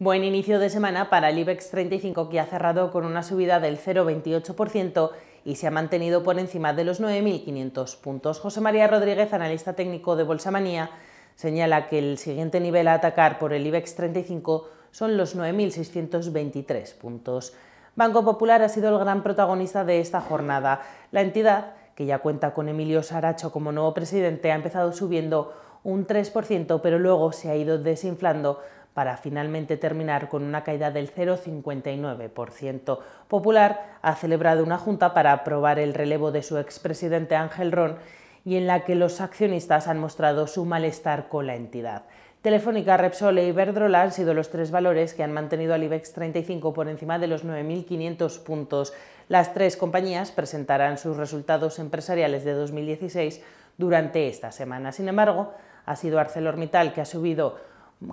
Buen inicio de semana para el IBEX 35 que ha cerrado con una subida del 0,28% y se ha mantenido por encima de los 9.500 puntos. José María Rodríguez, analista técnico de Bolsa Manía, señala que el siguiente nivel a atacar por el IBEX 35 son los 9.623 puntos. Banco Popular ha sido el gran protagonista de esta jornada. La entidad, que ya cuenta con Emilio Saracho como nuevo presidente, ha empezado subiendo un 3%, pero luego se ha ido desinflando para finalmente terminar con una caída del 0,59%. Popular ha celebrado una junta para aprobar el relevo de su expresidente Ángel Ron y en la que los accionistas han mostrado su malestar con la entidad. Telefónica, Repsol e Iberdrola han sido los tres valores que han mantenido al IBEX 35 por encima de los 9.500 puntos. Las tres compañías presentarán sus resultados empresariales de 2016 durante esta semana. Sin embargo, ha sido ArcelorMittal que ha subido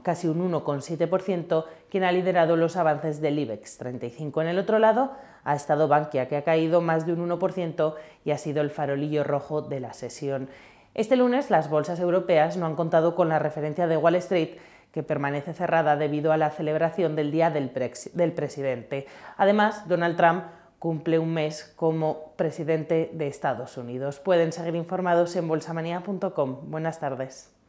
casi un 1,7%, quien ha liderado los avances del IBEX 35. En el otro lado ha estado Bankia, que ha caído más de un 1% y ha sido el farolillo rojo de la sesión. Este lunes las bolsas europeas no han contado con la referencia de Wall Street, que permanece cerrada debido a la celebración del Día del, del Presidente. Además, Donald Trump cumple un mes como presidente de Estados Unidos. Pueden seguir informados en bolsamanía.com. Buenas tardes.